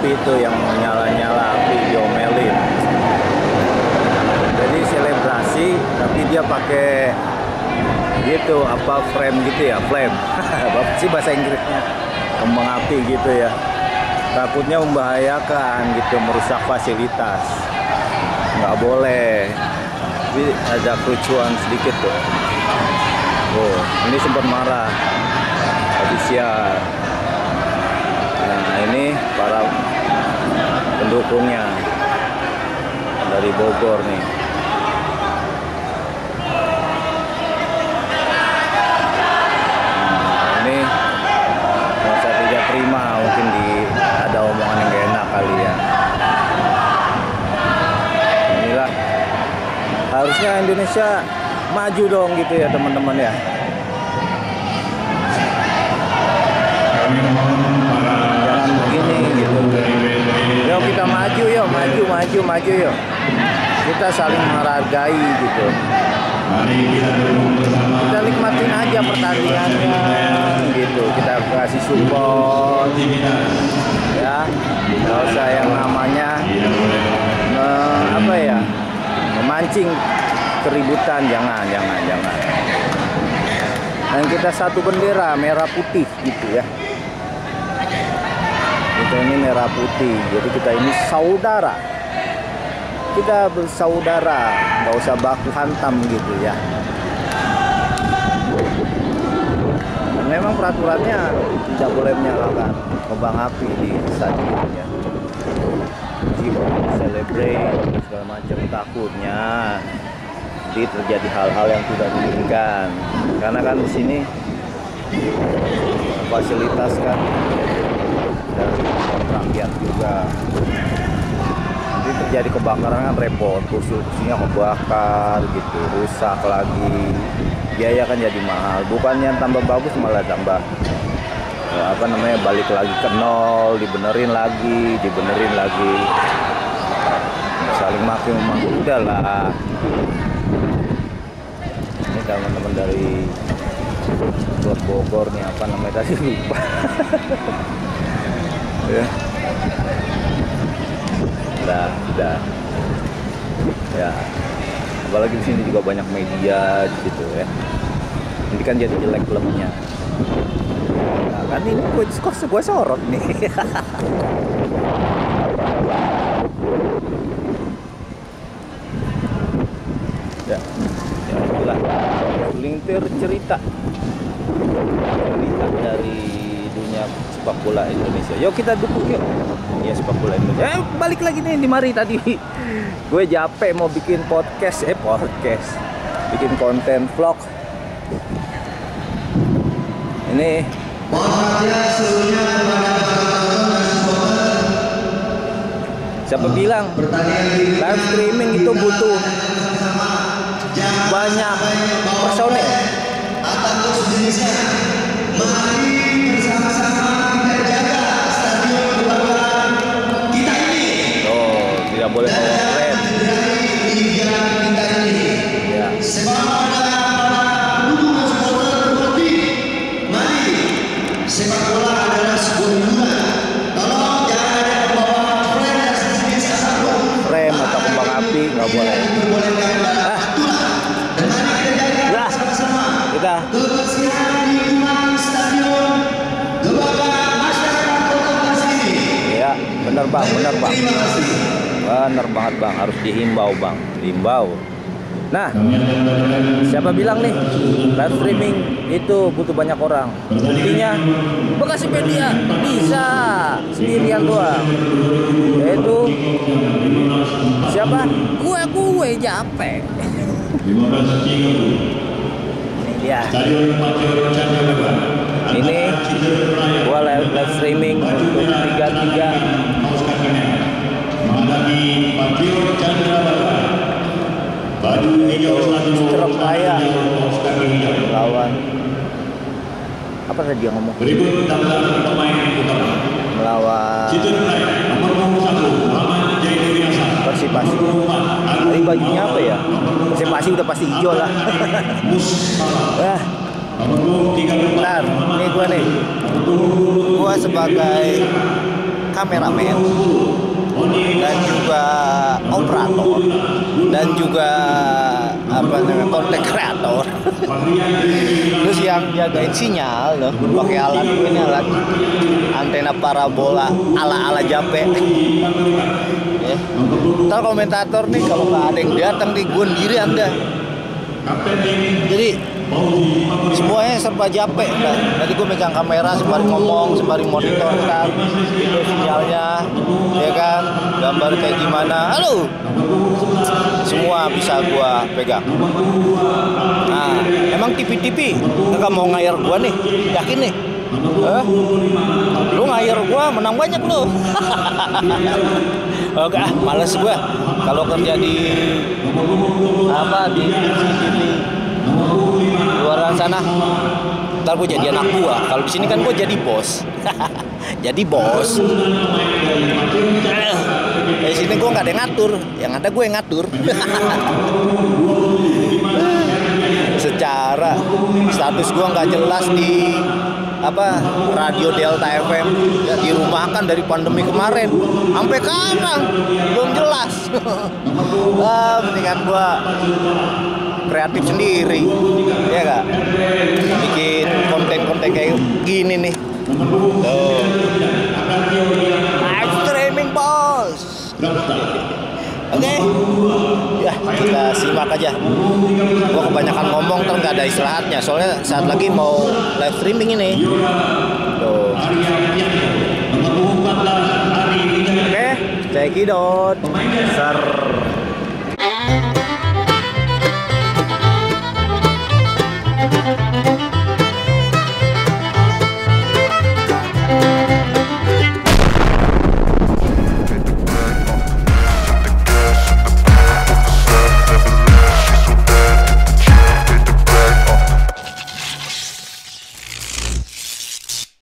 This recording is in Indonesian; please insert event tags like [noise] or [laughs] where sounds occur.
api itu yang nyala-nyala api diomelin. Jadi selebrasi tapi dia pakai gitu apa frame gitu ya flame. [laughs] Apa sih bahasa Inggrisnya? Kembang api gitu ya. Takutnya membahayakan gitu merusak fasilitas. Nggak boleh. Tapi ada kerucuan sedikit tuh. Oh ini sempat marah. Ofisial nah dari Bogor nih. Inilah harusnya Indonesia maju dong gitu ya teman-teman ya. Jangan begini gitu. Yuk kita maju yuk. Maju maju maju yuk kita saling menghargai gitu. Kita nikmatin aja pertandingannya gitu. Kita kasih support. Ya nggak usah yang namanya eh, apa ya memancing keributan. Jangan jangan jangan. Dan kita satu bendera merah putih gitu ya. Kita ini merah putih. Jadi kita ini saudara kita bersaudara nggak usah baku hantam gitu ya. Dan memang peraturannya tidak boleh menyalakan kembang api di stadion ya celebrate segala macam takutnya jadi terjadi hal-hal yang tidak diinginkan. Karena kan di sini fasilitas kan dari rakyat juga terjadi kebakaran kan repot kursi-kursinya kebakar gitu rusak lagi. Biaya kan jadi mahal bukannya tambah bagus malah tambah ya, apa namanya balik lagi ke nol dibenerin lagi dibenerin lagi. Saling makin memang udahlah. Ini teman-teman dari klub Bogor nih apa namanya tadi lupa. [laughs] Ya udah udah ya. Apalagi di sini juga banyak media gitu ya. Ini kan jadi jelek klubnya nah, kan ini gue kok gue sorot nih. [laughs] Ya ya itulah. Lintir cerita cerita dari dunia sepak bola Indonesia. Yuk kita dukung yuk. Ya sepak bola Indonesia. Eh, balik lagi nih di mari tadi. [laughs] Gue capek mau bikin podcast. Eh podcast. Bikin konten vlog. Ini. Siapa bilang? Live streaming itu butuh banyak personil. Oh, benar bang, benar bang, Terima kasih. benar banget bang, harus dihimbau bang, dihimbau. Nah, siapa bilang nih live streaming itu butuh banyak orang? Buktinya Bekasi Media bisa sendirian doang. Yaitu siapa? Gue gue capek. Ini dia. Ini gua live, live streaming untuk tiga tiga menghadapi Patriot Chandra Baga. Baju hijau satu Surabaya Oscar hijau. lawan apa tadi yang ngomong Berikut daftar pemain utama. melawan. Persipasi. Tadi bajunya apa ya? Persipasi udah pasti hijau lah. Ah, [laughs] empat, Bentar, ini gua nih. Gua sebagai kameramen dan juga operator dan juga apa konten kreator? Terus yang jagain sinyal loh pakai alat ini alat antena parabola ala ala jape. Ya. ntar komentator nih kalau ada yang datang nih gue sendiri anda jadi semuanya serba japek kan tadi gue megang kamera sembari ngomong sembari monitor kan itu sinyalnya ya kan? Gambar kayak gimana? Halo! Semua bisa gue pegang. Nah emang tipi-tipi? Nggak mau ngayar gue nih? Yakin nih Eh? Lu ngayar gua menang banyak lu. [laughs] Oke, ah, males gua kalau kerja di apa di TV luaran sana. Ntar gue jadi anak gua. Kalau di sini kan gue jadi bos. [laughs] jadi bos. [laughs] Di sini gue nggak ada yang ngatur. Yang ada gue yang ngatur. Secara status gue nggak jelas di apa radio Delta FM ya, dirumahkan dari pandemi kemarin. Sampai kapan? Belum jelas. [laughs] Ah, mendingan gua kreatif sendiri. Ya gak bikin konten-konten kayak gini nih. Tuh. Live streaming bos Oke, ya kita simak aja. Gua kebanyakan ngomong kan nggak ada istirahatnya. Soalnya saat lagi mau live streaming ini. Tuh. Oke, cekidot. Ser.